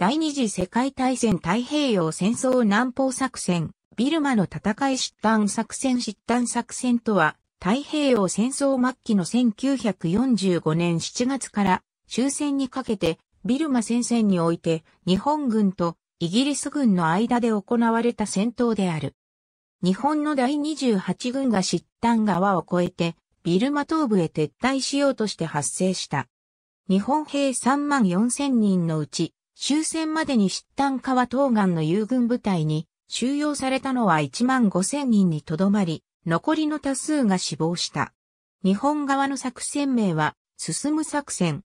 第二次世界大戦太平洋戦争南方作戦、ビルマの戦い失端作戦失端作戦とは、太平洋戦争末期の1945年7月から終戦にかけて、ビルマ戦線において、日本軍とイギリス軍の間で行われた戦闘である。日本の第28軍が失端川を越えて、ビルマ東部へ撤退しようとして発生した。日本兵3万4千人のうち、終戦までに失端川東岸の友軍部隊に収容されたのは1万5千人にとどまり、残りの多数が死亡した。日本側の作戦名は、進む作戦。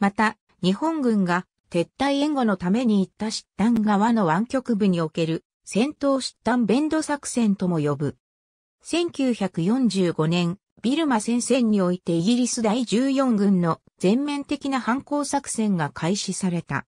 また、日本軍が撤退援護のために行った失端側の湾曲部における戦闘失端ベンド作戦とも呼ぶ。1945年、ビルマ戦線においてイギリス第14軍の全面的な反攻作戦が開始された。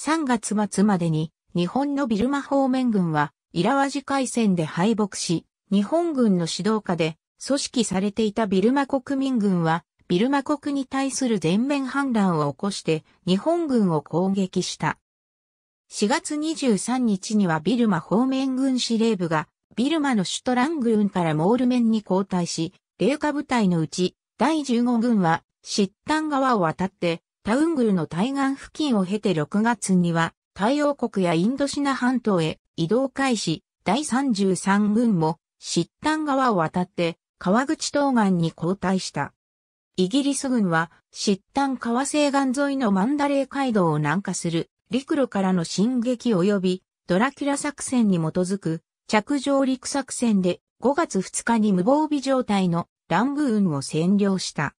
3月末までに日本のビルマ方面軍はイラワジ海戦で敗北し、日本軍の指導下で組織されていたビルマ国民軍はビルマ国に対する全面反乱を起こして日本軍を攻撃した。4月23日にはビルマ方面軍司令部がビルマの首都ラングーンからモール面に交代し、霊下部隊のうち第15軍はシッタン川を渡ってタウングルの対岸付近を経て6月には太陽国やインドシナ半島へ移動開始、第33軍もシッタン川を渡って川口東岸に交代した。イギリス軍はシッタン川西岸沿いのマンダレー街道を南下する陸路からの進撃及びドラキュラ作戦に基づく着上陸作戦で5月2日に無防備状態のラングーンを占領した。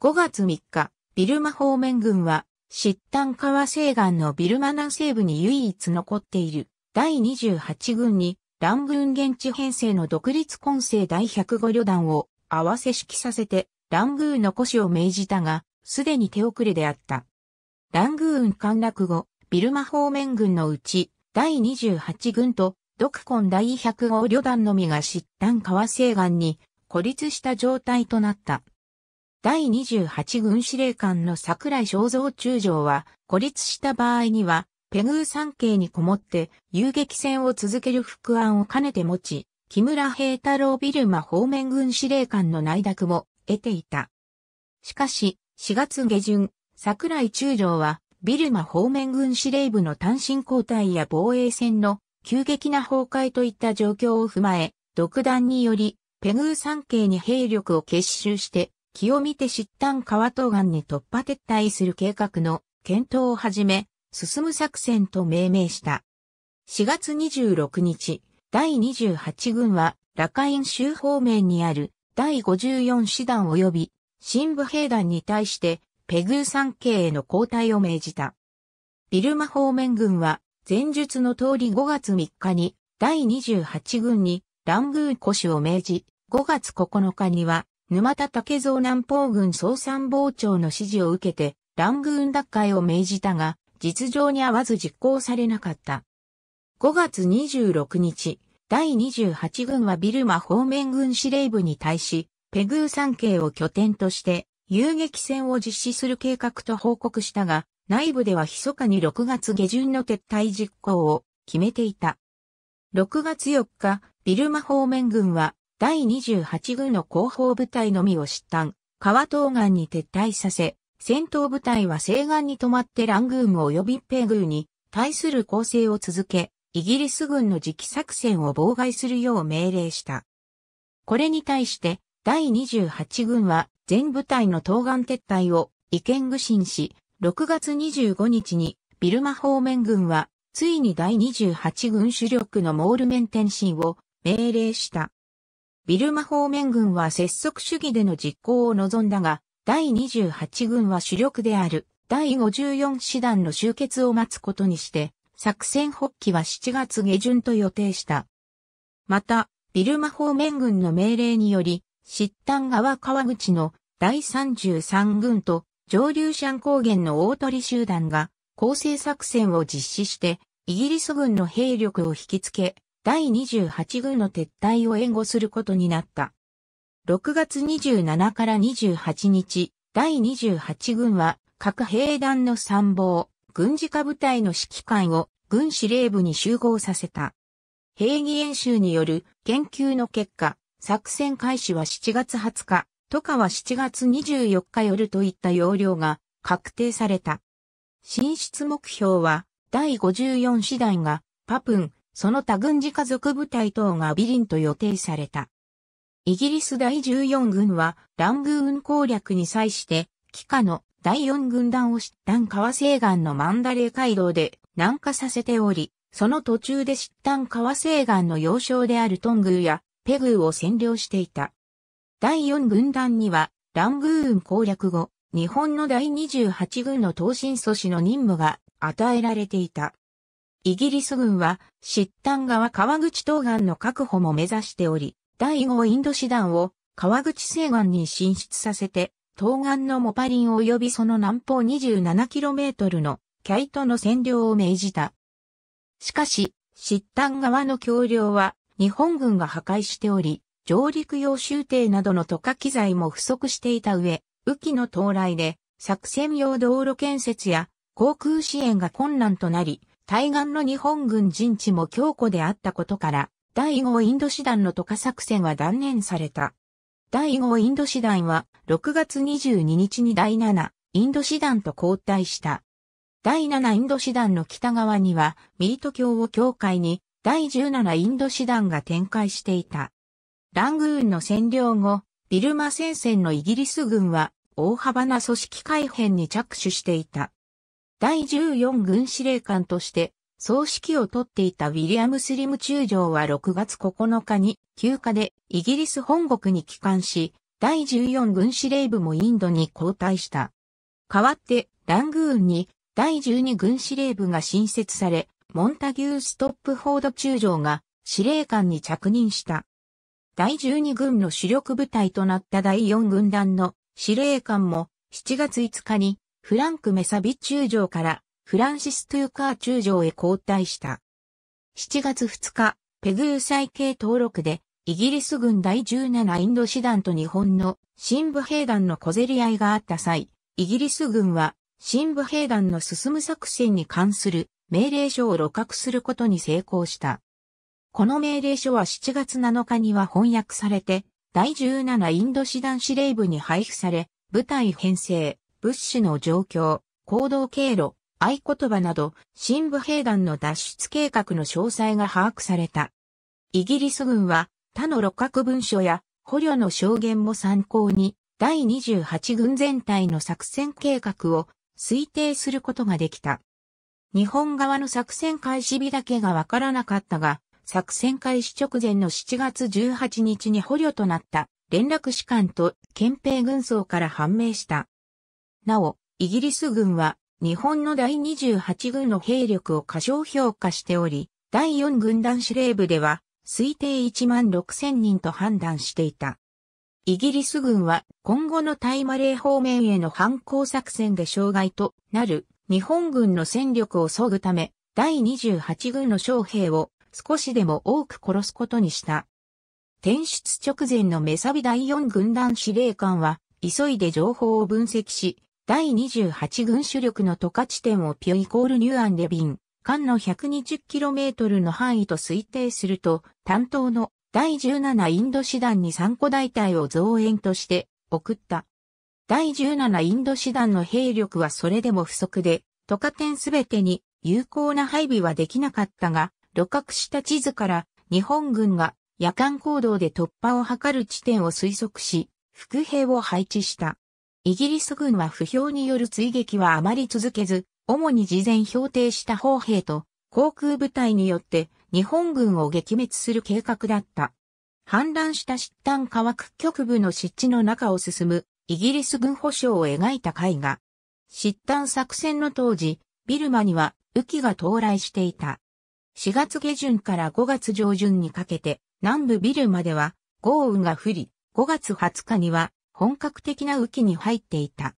5月3日、ビルマ方面軍は、シッタン川西岸のビルマ南西部に唯一残っている第28軍にラングーン現地編成の独立混成第105旅団を合わせ指揮させてラングーンの古紙を命じたが、すでに手遅れであった。ラングーン陥落後、ビルマ方面軍のうち第28軍とドクコン第105旅団のみが失端川西岸に孤立した状態となった。第28軍司令官の桜井正蔵中将は孤立した場合にはペグー山系にこもって遊撃戦を続ける副案を兼ねて持ち、木村平太郎ビルマ方面軍司令官の内諾も得ていた。しかし、4月下旬、桜井中将はビルマ方面軍司令部の単身交代や防衛戦の急激な崩壊といった状況を踏まえ、独断により、ペグー山系に兵力を結集して、気を見て失端川東岸に突破撤退する計画の検討を始め、進む作戦と命名した。4月26日、第28軍は、ラカイン州方面にある第54師団及び、新部兵団に対して、ペグー山系への交代を命じた。ビルマ方面軍は、前述の通り5月3日に第28軍にラングー古紙を命じ、5月9日には沼田竹蔵南方軍総参謀長の指示を受けてラングーン奪回を命じたが、実情に合わず実行されなかった。5月26日、第28軍はビルマ方面軍司令部に対し、ペグー山系を拠点として遊撃戦を実施する計画と報告したが、内部では密かに6月下旬の撤退実行を決めていた。6月4日、ビルマ方面軍は第28軍の後方部隊のみを失端、川東岸に撤退させ、戦闘部隊は西岸に止まってラングーム及びペグーに対する攻勢を続け、イギリス軍の次期作戦を妨害するよう命令した。これに対して第28軍は全部隊の東岸撤退を意見具申し、6月25日にビルマ方面軍はついに第28軍主力のモールメン転進を命令した。ビルマ方面軍は拙速主義での実行を望んだが、第28軍は主力である第54師団の集結を待つことにして、作戦発起は7月下旬と予定した。また、ビルマ方面軍の命令により、疾端川川口の第33軍と上流シャン高原の大鳥集団が攻勢作戦を実施して、イギリス軍の兵力を引きつけ、第28軍の撤退を援護することになった。6月27から28日、第28軍は各兵団の参謀、軍事化部隊の指揮官を軍司令部に集合させた。兵技演習による研究の結果、作戦開始は7月20日、とかは7月24日夜といった要領が確定された。進出目標は第54師団がパプン、その他軍事家族部隊等がビリンと予定された。イギリス第14軍はラングーン攻略に際して、帰化の第4軍団を出端川西岸のマンダレー街道で南下させており、その途中で出端川西岸の要衝であるトングーやペグーを占領していた。第4軍団にはラングーン攻略後、日本の第28軍の東進阻止の任務が与えられていた。イギリス軍は、疾端川川口東岸の確保も目指しており、第5インド師団を川口西岸に進出させて、東岸のモパリン及びその南方 27km のキャイトの占領を命じた。しかし、疾端側の橋梁は日本軍が破壊しており、上陸用終艇などの渡河機材も不足していた上、雨季の到来で作戦用道路建設や航空支援が困難となり、対岸の日本軍陣地も強固であったことから、第5インド師団の渡河作戦は断念された。第5インド師団は6月22日に第7インド師団と交代した。第7インド師団の北側にはミート橋を境界に第17インド師団が展開していた。ラングーンの占領後、ビルマ戦線のイギリス軍は大幅な組織改変に着手していた。第14軍司令官として総指揮を取っていたウィリアム・スリム中将は6月9日に休暇でイギリス本国に帰還し、第14軍司令部もインドに交代した。代わってラングーンに第12軍司令部が新設され、モンタギュー・ストップフォード中将が司令官に着任した。第12軍の主力部隊となった第4軍団の司令官も7月5日にフランク・メサビ中将からフランシス・トゥーカー中将へ交代した。7月2日、ペグー再系登録で、イギリス軍第17インド師団と日本の新部兵団の小競り合いがあった際、イギリス軍は新部兵団の進む作戦に関する命令書を露獲することに成功した。この命令書は7月7日には翻訳されて、第17インド師団司令部に配布され、部隊編成、物資の状況、行動経路、合言葉など、新部兵団の脱出計画の詳細が把握された。イギリス軍は他の六角文書や捕虜の証言も参考に、第28軍全体の作戦計画を推定することができた。日本側の作戦開始日だけがわからなかったが、作戦開始直前の7月18日に捕虜となった連絡士官と憲兵軍曹から判明した。なお、イギリス軍は日本の第28軍の兵力を過小評価しており、第4軍団司令部では推定1万6千人と判断していた。イギリス軍は今後の大マレー方面への反攻作戦で障害となる日本軍の戦力を削ぐため、第28軍の将兵を少しでも多く殺すことにした。転出直前のメサビ第4軍団司令官は、急いで情報を分析し、第28軍主力の渡河地点をピョイコールニュアンレビン、間の 120km の範囲と推定すると、担当の第17インド師団に3個大隊を増援として送った。第17インド師団の兵力はそれでも不足で、渡河点すべてに有効な配備はできなかったが、露獲した地図から日本軍が夜間行動で突破を図る地点を推測し、副兵を配置した。イギリス軍は不評による追撃はあまり続けず、主に事前標定した砲兵と航空部隊によって日本軍を撃滅する計画だった。反乱した疾端川区局部の湿地の中を進むイギリス軍保障を描いた絵画。疾端作戦の当時、ビルマには雨季が到来していた。4月下旬から5月上旬にかけて南部ビルマでは豪雨が降り、5月20日には本格的な雨季に入っていた。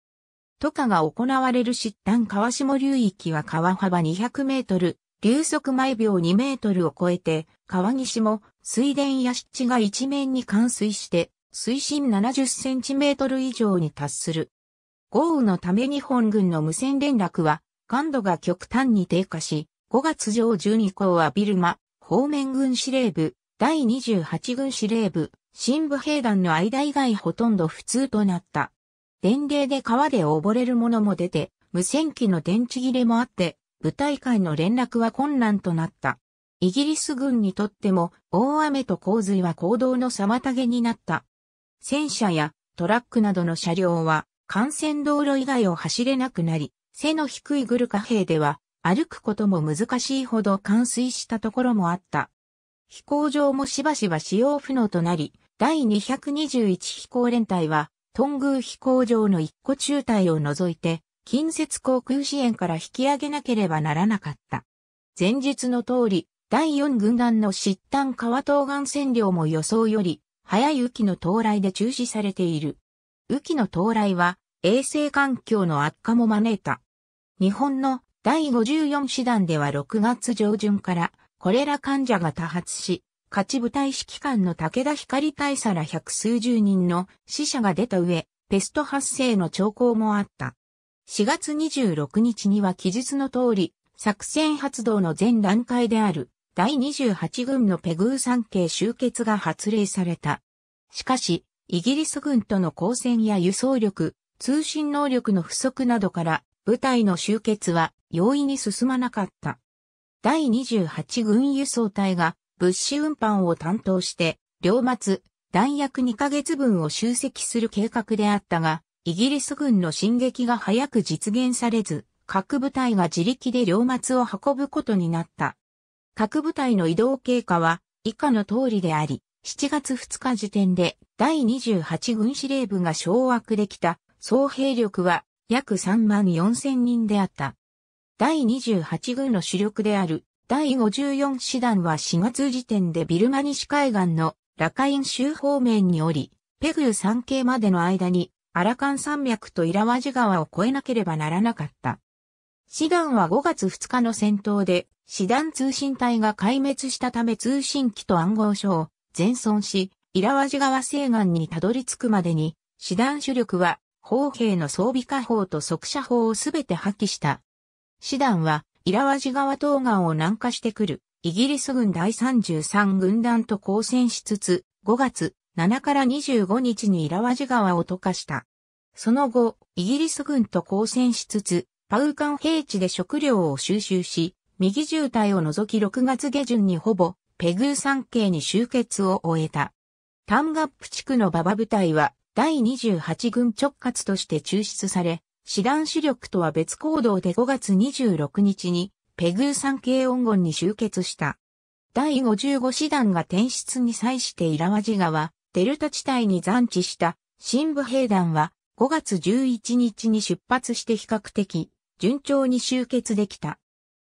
渡河が行われる疾端川下流域は川幅200メートル、流速毎秒2メートルを超えて、川岸も水田や湿地が一面に冠水して、水深70センチメートル以上に達する。豪雨のため日本軍の無線連絡は、感度が極端に低下し、5月上旬以降はビルマ、方面軍司令部、第28軍司令部、新部兵団の間以外ほとんど普通となった。伝令で川で溺れる者も出て、無線機の電池切れもあって、部隊間の連絡は困難となった。イギリス軍にとっても大雨と洪水は行動の妨げになった。戦車やトラックなどの車両は幹線道路以外を走れなくなり、背の低いグルカ兵では歩くことも難しいほど冠水したところもあった。飛行場もしばしば使用不能となり、第221飛行連隊はトングー飛行場の一個中隊を除いて、近接航空支援から引き上げなければならなかった。前日の通り、第4軍団の疾端川東岸占領も予想より、早い雨季の到来で中止されている。雨季の到来は、衛生環境の悪化も招いた。日本の第54師団では6月上旬からコレラ患者が多発し、勝ち部隊指揮官の武田光大佐ら百数十人の死者が出た上、ペスト発生の兆候もあった。4月26日には記述の通り、作戦発動の前段階である第28軍のペグー山系集結が発令された。しかし、イギリス軍との交戦や輸送力、通信能力の不足などから部隊の集結は容易に進まなかった。第28軍輸送隊が物資運搬を担当して、両末、弾薬2ヶ月分を集積する計画であったが、イギリス軍の進撃が早く実現されず、各部隊が自力で両末を運ぶことになった。各部隊の移動経過は以下の通りであり、7月2日時点で第28軍司令部が掌握できた総兵力は約3万4千人であった。第28軍の主力である第54師団は4月時点でビルマ西海岸のラカイン州方面におり、ペグー山系までの間にアラカン山脈とイラワジ川を越えなければならなかった。師団は5月2日の戦闘で、師団通信隊が壊滅したため通信機と暗号書を全損し、イラワジ川西岸にたどり着くまでに、師団主力は、砲兵の装備火砲と速射砲をすべて破棄した。師団は、イラワジ川東岸を南下してくる、イギリス軍第33軍団と交戦しつつ、5月7から25日にイラワジ川を溶かした。その後、イギリス軍と交戦しつつ、パウカン平地で食料を収集し、右渋滞を除き6月下旬にほぼ、ペグー山系に集結を終えた。タンガップ地区の馬場部隊は、第28軍直轄として抽出され、師団主力とは別行動で5月26日にペグー山系温言に集結した。第55師団が転出に際してイラワジ川、デルタ地帯に残地した新部兵団は5月11日に出発して比較的順調に集結できた。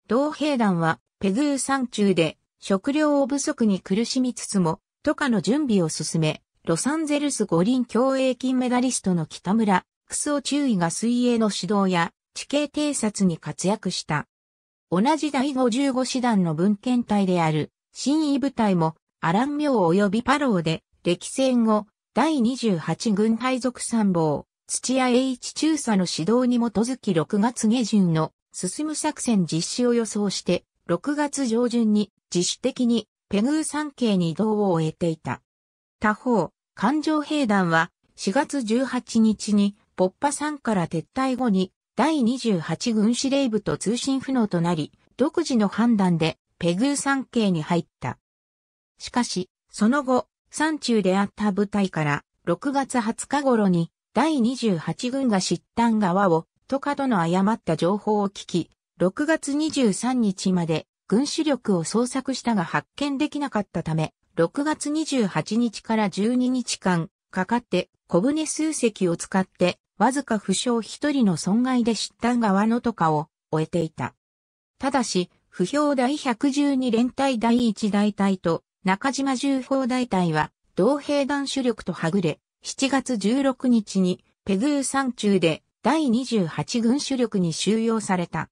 同兵団はペグー山中で食料を不足に苦しみつつも、都下の準備を進め、ロサンゼルス五輪競泳金メダリストの北村、クスオ注意が水泳の指導や地形偵察に活躍した。同じ第55師団の文献隊である新位部隊もアラン明及びパローで歴戦後第28軍配属参謀土屋栄一中佐の指導に基づき6月下旬の進む作戦実施を予想して6月上旬に自主的にペグー山系に移動を終えていた。他方、環状兵団は4月18日にポッパ山から撤退後に第28軍司令部と通信不能となり、独自の判断でペグー山系に入った。しかし、その後、山中であった部隊から6月20日頃に第28軍が疾端側をトカとの誤った情報を聞き、6月23日まで軍主力を捜索したが発見できなかったため、6月28日から12日間かかって小舟数隻を使ってわずか負傷一人の損害で疾端側のとかを終えていた。ただし、不評第112連隊第1大隊と中島重砲大隊は同兵団主力とはぐれ、7月16日にペグー山中で第28軍主力に収容された。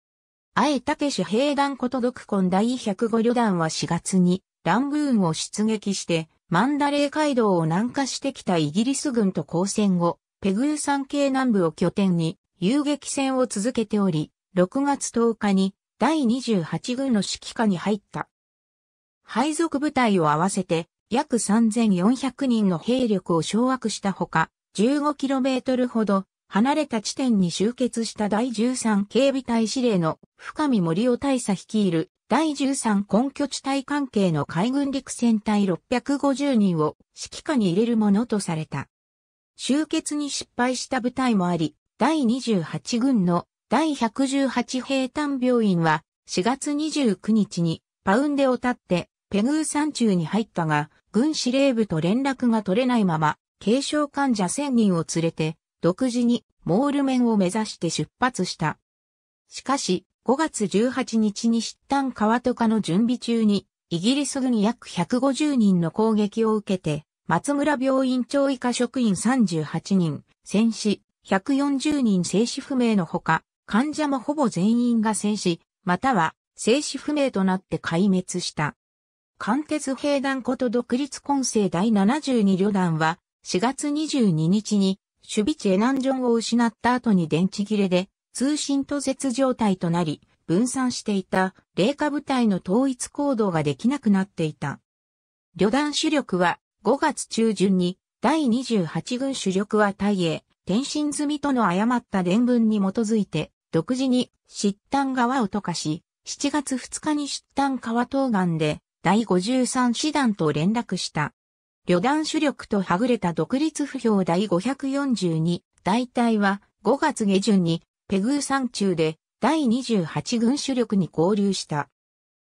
あえたけし兵団こと独根第105旅団は4月にラングーンを出撃してマンダレー街道を南下してきたイギリス軍と交戦後、ペグー山系南部を拠点に遊撃戦を続けており、6月10日に第28軍の指揮下に入った。配属部隊を合わせて約3400人の兵力を掌握したほか、15km ほど離れた地点に集結した第13警備隊司令の深見森尾大佐率いる第13根拠地帯関係の海軍陸戦隊650人を指揮下に入れるものとされた。集結に失敗した部隊もあり、第28軍の第118兵隊病院は4月29日にパウンデを立ってペグー山中に入ったが、軍司令部と連絡が取れないまま、軽症患者1000人を連れて、独自にモール面を目指して出発した。しかし、5月18日に疾患川とかの準備中に、イギリス軍約150人の攻撃を受けて、松村病院長以下職員38人、戦死、140人生死不明のほか、患者もほぼ全員が戦死、または生死不明となって壊滅した。関鉄兵団こと独立混成第72旅団は4月22日に守備地エナンジョンを失った後に電池切れで通信途絶状態となり分散していた霊下部隊の統一行動ができなくなっていた。旅団主力は5月中旬に第28軍主力は大英、転身済みとの誤った伝聞に基づいて、独自に疾患川を溶かし、7月2日に疾患川東岸で第53師団と連絡した。旅団主力とはぐれた独立不評第542大隊は5月下旬にペグー山中で第28軍主力に合流した。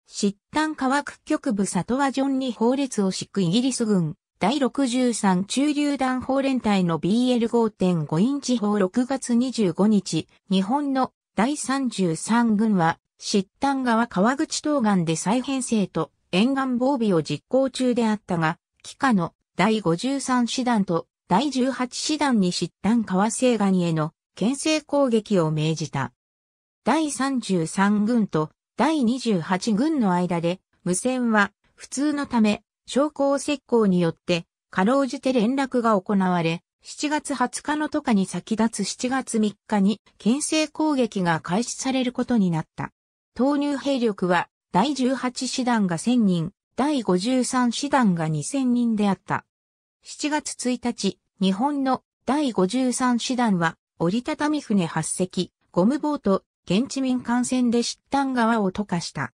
疾患科学局部里和ジョンに法列を敷くイギリス軍第63中榴弾砲連隊の BL5.5 インチ砲6月25日、日本の第33軍は、疾患川川口東岸で再編成と沿岸防備を実行中であったが、機下の第53師団と第18師団に疾患川西岸への牽制攻撃を命じた。第33軍と第28軍の間で無線は普通のため商工石膏によってかろうじて連絡が行われ、7月20日のとかに先立つ7月3日に牽制攻撃が開始されることになった。投入兵力は第18師団が1000人、第53師団が2000人であった。7月1日、日本の第53師団は折りたたみ船8隻、ゴムボート、現地民艦船で疾患川を溶かした。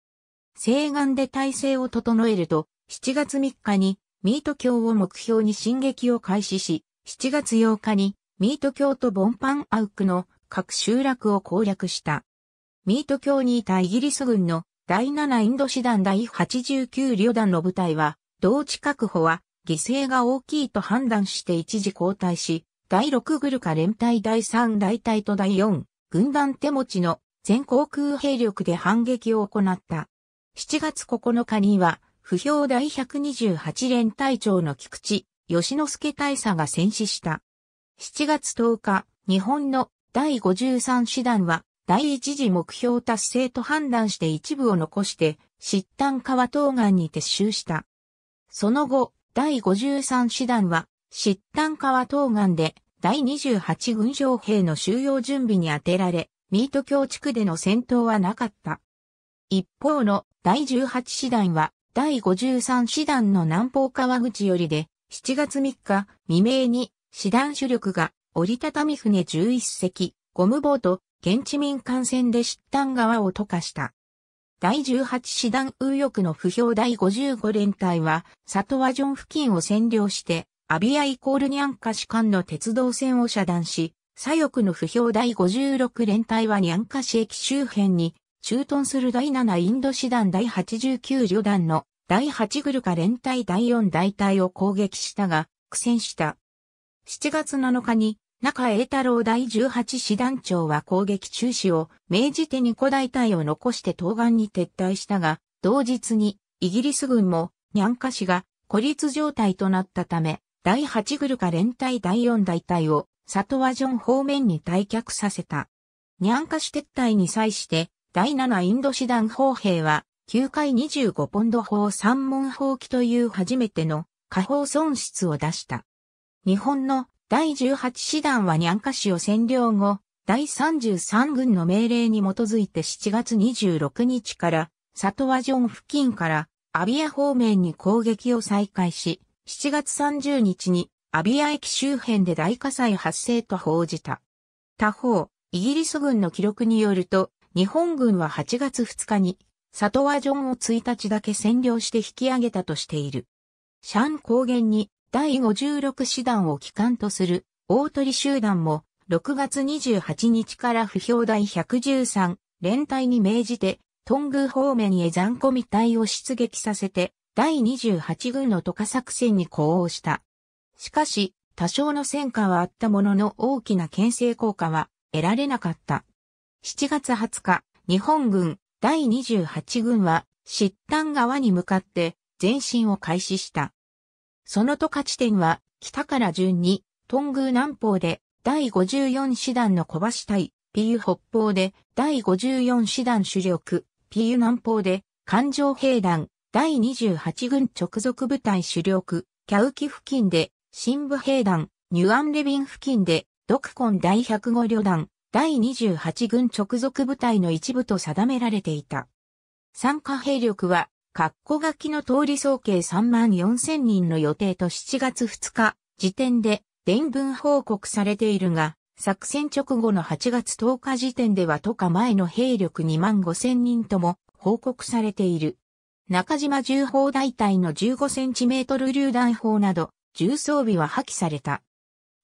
西岸で体制を整えると、7月3日にミート橋を目標に進撃を開始し、7月8日にミート橋とボンパンアウクの各集落を攻略した。ミート橋にいたイギリス軍の第7インド師団第89旅団の部隊は、同地確保は犠牲が大きいと判断して一時交代し、第6グルカ連隊第3大隊と第4軍団手持ちの全航空兵力で反撃を行った。7月9日には、不評第128連隊長の菊池、吉之助大佐が戦死した。7月10日、日本の第53師団は、第一次目標達成と判断して一部を残して、疾患川東岸に撤収した。その後、第53師団は、疾患川東岸で第28軍将兵の収容準備に充てられ、ミート橋地区での戦闘はなかった。一方の第18師団は第53師団の南方川口よりで7月3日未明に師団主力が折りたたみ船11隻、ゴムボート、現地民艦船で疾患川を溶かした。第18師団右翼の不評第55連隊は、里和ジョン付近を占領して、アビアイコールニャンカ市間の鉄道線を遮断し、左翼の不評第56連隊はニャンカ市駅周辺に駐屯する第7インド師団第89旅団の第8グルカ連隊第4大隊を攻撃したが苦戦した。7月7日に中栄太郎第18師団長は攻撃中止を命じて2個大隊を残して東岸に撤退したが、同日にイギリス軍もニャンカ市が孤立状態となったため、第8グルカ連隊第4大隊を里和ジョン方面に退却させた。ニャンカ市撤退に際して第7インド師団砲兵は9回25ポンド砲三門砲機という初めての下砲損失を出した。日本の第18師団はニャンカ市を占領後、第33軍の命令に基づいて7月26日から里和ジョン付近からアビア方面に攻撃を再開し、7月30日にアビア駅周辺で大火災発生と報じた。他方、イギリス軍の記録によると、日本軍は8月2日に、里和ジョンを1日だけ占領して引き上げたとしている。シャン高原に第56師団を機関とする大鳥集団も6月28日から不評第113連隊に命じて、トング方面へ残コミ隊を出撃させて、第28軍の渡河作戦に呼応した。しかし、多少の戦果はあったものの大きな牽制効果は得られなかった。7月20日、日本軍第28軍は、疾端川に向かって前進を開始した。その渡河地点は、北から順に、トング南方で第54師団の小橋隊、ピユ北方で、第54師団主力、ピユ南方で、環状兵団、第28軍直属部隊主力、キャウキ付近で、新部兵団、ニュアンレビン付近で、ドクコン第105旅団、第28軍直属部隊の一部と定められていた。参加兵力は、括弧書きの通り総計3万4千人の予定と7月2日時点で伝聞報告されているが、作戦直後の8月10日時点では都下前の兵力2万5千人とも報告されている。中島重砲大隊の15センチメートル榴弾砲など、重装備は破棄された。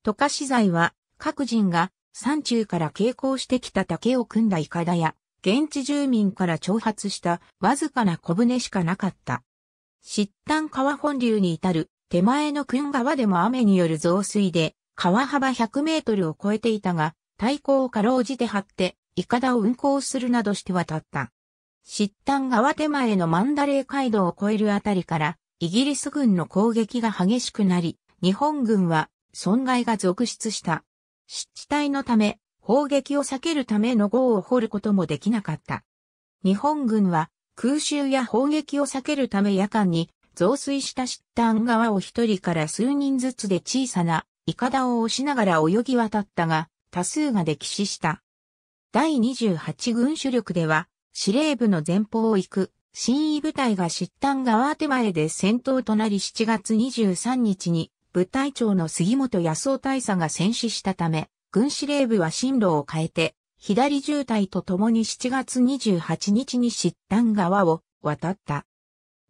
渡下資材は、各人が山中から傾向してきた竹を組んだイカダや、現地住民から挑発したわずかな小舟しかなかった。疾端川本流に至る手前の訓川でも雨による増水で、川幅100メートルを超えていたが、対向をかろうじて張って、イカダを運行するなどして渡った。疾端川手前のマンダレー街道を越えるあたりから、イギリス軍の攻撃が激しくなり、日本軍は損害が続出した。湿地帯のため、砲撃を避けるための壕を掘ることもできなかった。日本軍は空襲や砲撃を避けるため夜間に増水した湿端川を一人から数人ずつで小さなイカダを押しながら泳ぎ渡ったが、多数が溺死した。第28軍主力では、司令部の前方を行く、新位部隊が湿端川手前で戦闘となり7月23日に、部隊長の杉本康夫大佐が戦死したため、軍司令部は進路を変えて、左渋隊と共に7月28日に湿端川を渡った。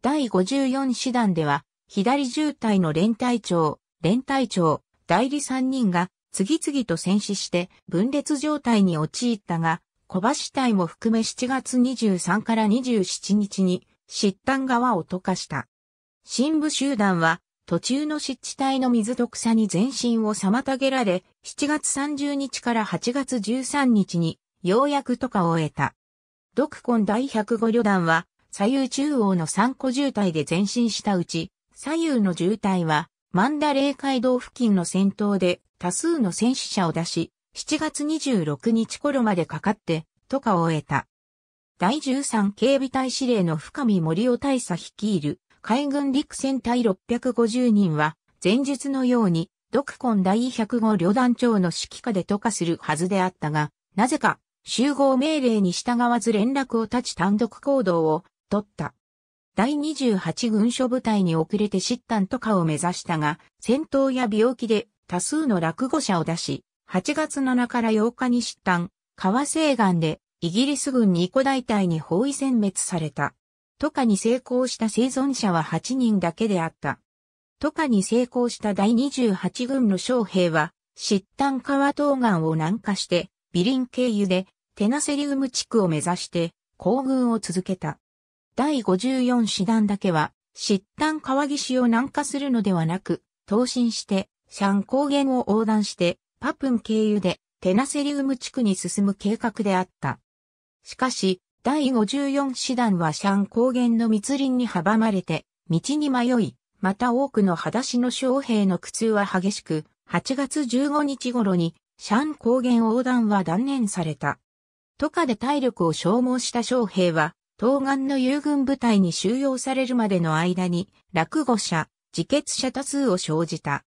第54師団では、左渋隊の連隊長、連隊長、代理3人が次々と戦死して分裂状態に陥ったが、小橋隊も含め7月23から27日に疾端川を溶かした。新部集団は途中の湿地帯の水と草に前進を妨げられ、7月30日から8月13日にようやく渡河を終えた。独根第105旅団は左右中央の3個渋滞で前進したうち、左右の渋滞は、マンダレー街道付近の戦闘で多数の戦死者を出し、7月26日頃までかかって、とかを終えた。第13警備隊司令の深見森尾大佐率いる海軍陸戦隊650人は、前日のように、独根第105旅団長の指揮下で渡河するはずであったが、なぜか、集合命令に従わず連絡を立ち単独行動を取った。第28軍所部隊に遅れて疾患とかを目指したが、戦闘や病気で多数の落語者を出し、8月7から8日に疾患、川西岸でイギリス軍2個大隊に包囲殲滅された。都下に成功した生存者は8人だけであった。都下に成功した第28軍の将兵は、疾患川東岸を南下して、ビリン経由でテナセリウム地区を目指して行軍を続けた。第54師団だけは、疾端川岸を南下するのではなく、東進して、シャン高原を横断して、パプン経由で、テナセリウム地区に進む計画であった。しかし、第54師団はシャン高原の密林に阻まれて、道に迷い、また多くの裸足の将兵の苦痛は激しく、8月15日頃に、シャン高原横断は断念された。都下で体力を消耗した将兵は、東岸の友軍部隊に収容されるまでの間に、落語者、自決者多数を生じた。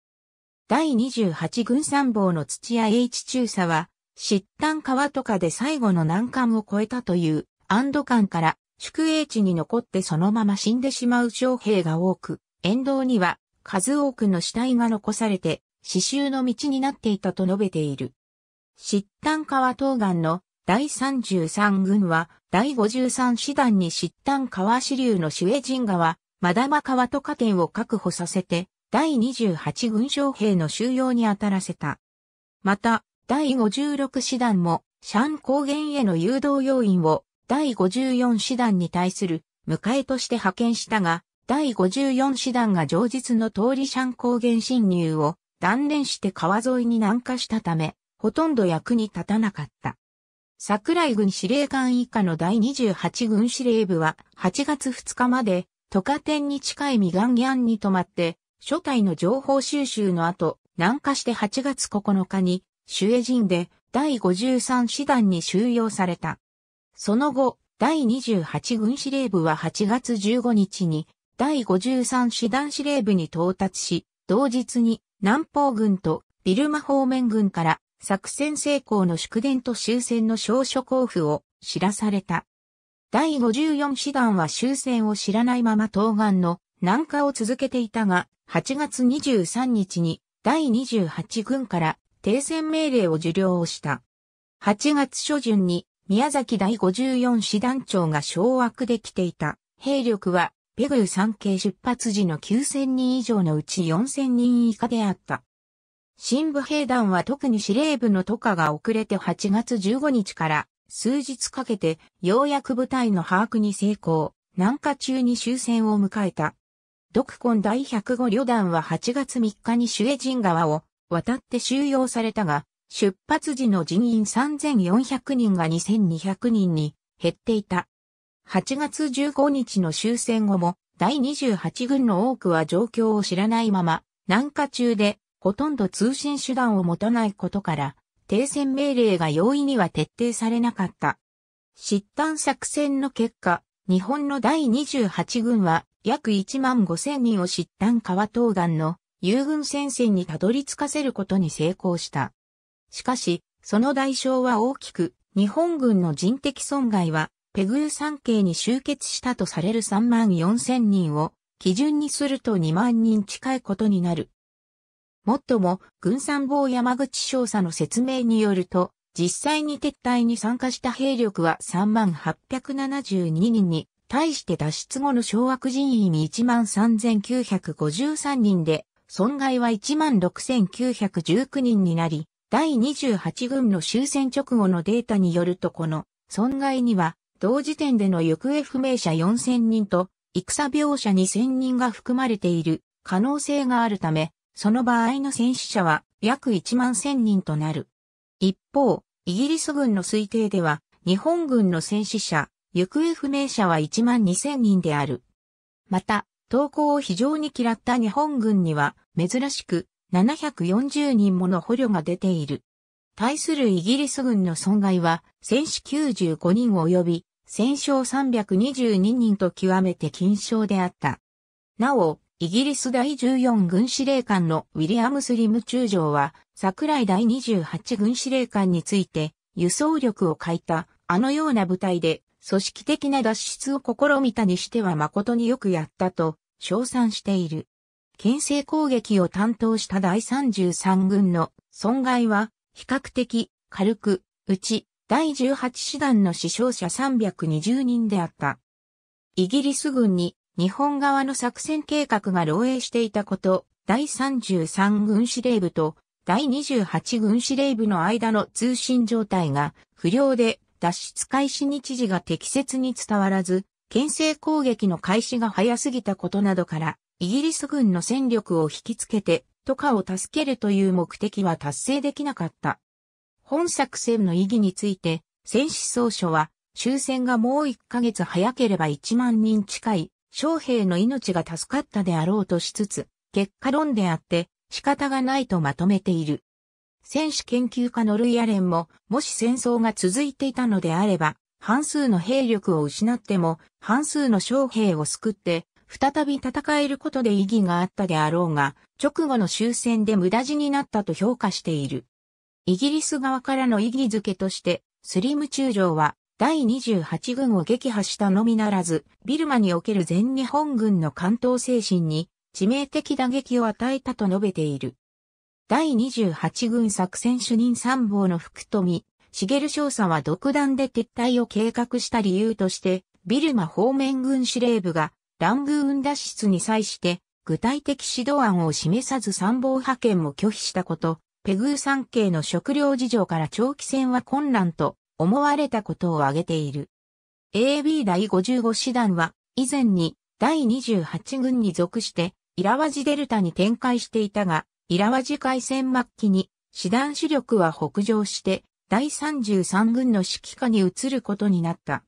第28軍参謀の土屋 H 中佐は、疾患川とかで最後の難関を超えたという安堵感から宿営地に残ってそのまま死んでしまう将兵が多く、沿道には数多くの死体が残されて死臭の道になっていたと述べている。疾患川東岸の第33軍は第53師団に疾患川支流の主衛陣川、マダマ川と加点を確保させて第28軍将兵の収容に当たらせた。また、第56師団も、シャン高原への誘導要員を第54師団に対する迎えとして派遣したが、第54師団が上日の通りシャン高原侵入を断念して川沿いに南下したため、ほとんど役に立たなかった。桜井軍司令官以下の第28軍司令部は8月2日まで、トカ店に近いミガンギャンに泊まって、初体の情報収集の後、南下して8月9日に、主エジンで第53師団に収容された。その後、第28軍司令部は8月15日に、第53師団司令部に到達し、同日に南方軍とビルマ方面軍から作戦成功の祝電と終戦の証書交付を知らされた。第54師団は終戦を知らないまま東岸の南下を続けていたが、8月23日に第28軍から停戦命令を受領した。8月初旬に宮崎第54師団長が掌握できていた兵力はペグー3系出発時の9000人以上のうち4000人以下であった。新部兵団は特に司令部の都下が遅れて8月15日から数日かけてようやく部隊の把握に成功、南下中に終戦を迎えた。独根第105旅団は8月3日にシュエジン川を渡って収容されたが、出発時の人員3400人が2200人に減っていた。8月15日の終戦後も第28軍の多くは状況を知らないまま南下中でほとんど通信手段を持たないことから停戦命令が容易には徹底されなかった。疾患作戦の結果、日本の第28軍は約1万5千人を疾患川東岸の友軍戦線にたどり着かせることに成功した。しかし、その代償は大きく、日本軍の人的損害は、ペグー山系に集結したとされる3万4千人を基準にすると2万人近いことになる。もっとも、軍参謀山口少佐の説明によると、実際に撤退に参加した兵力は3万872人に、対して脱出後の掌握人員13,953人で、損害は16,919人になり、第28軍の終戦直後のデータによるとこの損害には同時点での行方不明者4000人と戦病者2000人が含まれている可能性があるため、その場合の戦死者は約1万1000人となる。一方、イギリス軍の推定では日本軍の戦死者、行方不明者は1万2000人である。また、投降を非常に嫌った日本軍には珍しく740人もの捕虜が出ている。対するイギリス軍の損害は、戦死95人及び、戦傷322人と極めて緊張であった。なお、イギリス第14軍司令官のウィリアムス・リム中将は、桜井第28軍司令官について、輸送力を欠いた、あのような部隊で、組織的な脱出を試みたにしては誠によくやったと、称賛している。牽制攻撃を担当した第33軍の損害は比較的軽く、うち第18師団の死傷者320人であった。イギリス軍に日本側の作戦計画が漏洩していたこと、第33軍司令部と第28軍司令部の間の通信状態が不良で脱出開始日時が適切に伝わらず、牽制攻撃の開始が早すぎたことなどからイギリス軍の戦力を引きつけて、トカを助けるという目的は達成できなかった。本作戦の意義について、戦士総書は、終戦がもう1ヶ月早ければ1万人近い、将兵の命が助かったであろうとしつつ、結果論であって仕方がないとまとめている。戦士研究家のルイアレンも、もし戦争が続いていたのであれば、半数の兵力を失っても、半数の将兵を救って、再び戦えることで意義があったであろうが、直後の終戦で無駄死になったと評価している。イギリス側からの意義づけとして、スリム中将は第28軍を撃破したのみならず、ビルマにおける全日本軍の関東精神に致命的打撃を与えたと述べている。第28軍作戦主任参謀の福富、茂少佐は独断で撤退を計画した理由として、ビルマ方面軍司令部がラングーン脱出に際して具体的指導案を示さず参謀派遣も拒否したこと、ペグー山系の食料事情から長期戦は困難と思われたことを挙げている。AB 第55師団は以前に第28軍に属してイラワジデルタに展開していたが、イラワジ海戦末期に師団主力は北上して第33軍の指揮下に移ることになった。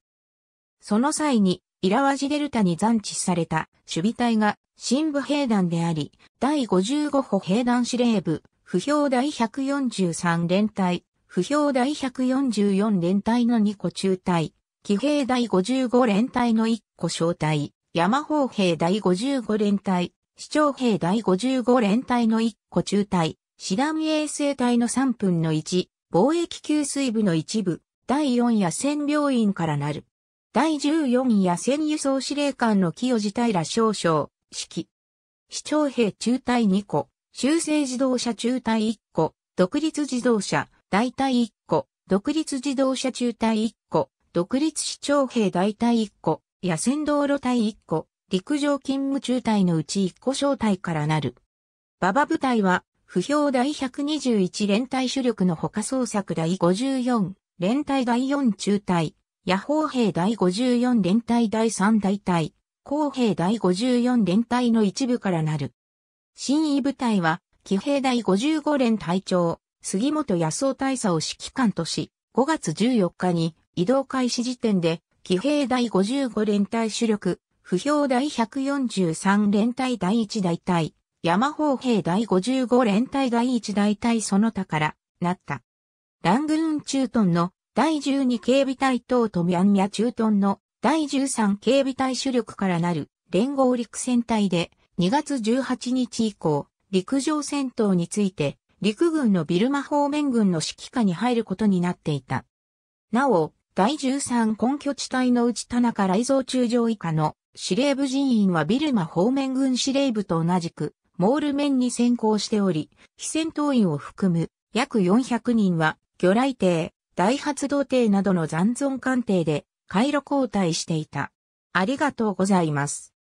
その際に、イラワジデルタに残地された守備隊が新部兵団であり、第55歩兵団司令部、不評第143連隊、不評第144連隊の2個中隊、騎兵第55連隊の1個小隊、山砲兵第55連隊、市長兵第55連隊の1個中隊、師団衛生隊の3分の1、貿易給水部の一部、第4野戦病院からなる。第14野戦輸送司令官の清治平少将、式。市長兵中隊2個、修正自動車中隊1個、独立自動車大隊1個、独立自動車中隊1個、独立市長兵大隊1個、野戦道路隊1個、陸上勤務中隊のうち1個小隊からなる。馬場部隊は、不評第121連隊主力の他捜索第54、連隊第4中隊、野砲兵第54連隊第3大隊、公兵第54連隊の一部からなる。新位部隊は、騎兵第55連隊長、杉本康夫大佐を指揮官とし、5月14日に移動開始時点で、騎兵第55連隊主力、不評第143連隊第1大隊、山砲兵第55連隊第1大隊その他からなった。ラングーン駐屯の第12警備隊等とミャンミャ駐屯の第13警備隊主力からなる連合陸戦隊で2月18日以降、陸上戦闘について陸軍のビルマ方面軍の指揮下に入ることになっていた。なお、第13根拠地帯のうち田中雷蔵中将以下の司令部人員はビルマ方面軍司令部と同じく、モール面に先行しており、非戦闘員を含む約400人は、魚雷艇、大発動艇などの残存艦艇で回路交代していた。ありがとうございます。